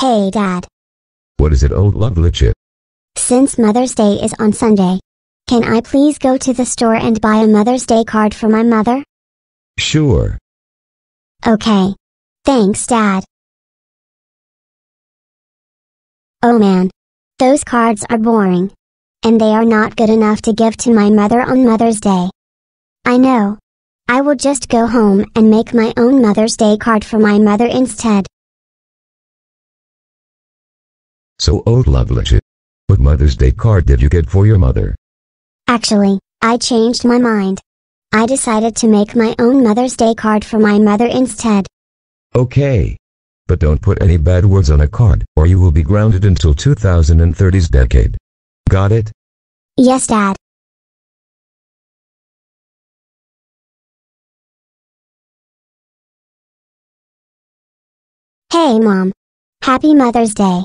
Hey Dad, What is it, old Lovelitchi? since Mother's Day is on Sunday, can I please go to the store and buy a Mother's Day card for my mother? Sure. Okay. Thanks Dad. Oh man. Those cards are boring. And they are not good enough to give to my mother on Mother's Day. I know. I will just go home and make my own Mother's Day card for my mother instead. So, old Lovelitchi. What Mother's Day card did you get for your mother? Actually, I changed my mind. I decided to make my own Mother's Day card for my mother instead. Okay. But don't put any bad words on a card, or you will be grounded until 2030's decade. Got it? Yes, Dad. Hey, Mom. Happy Mother's Day.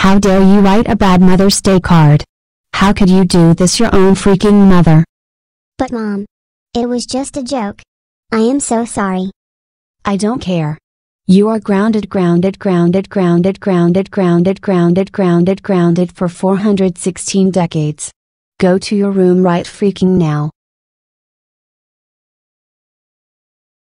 How dare you write a bad Mother's Day card? How could you do this your own freaking mother? But Mom. It was just a joke. I am so sorry. I don't care. You are grounded, grounded, grounded, grounded, grounded, grounded, grounded, grounded, grounded for 416 decades. Go to your room right freaking now.